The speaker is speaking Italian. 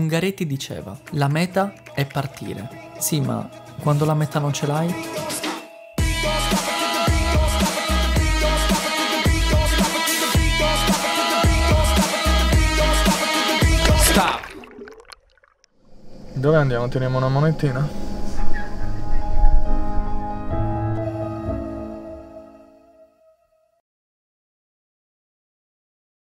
Ungaretti diceva, la meta è partire. Sì, ma quando la meta non ce l'hai? Stop! Dove andiamo? Teniamo una monetina?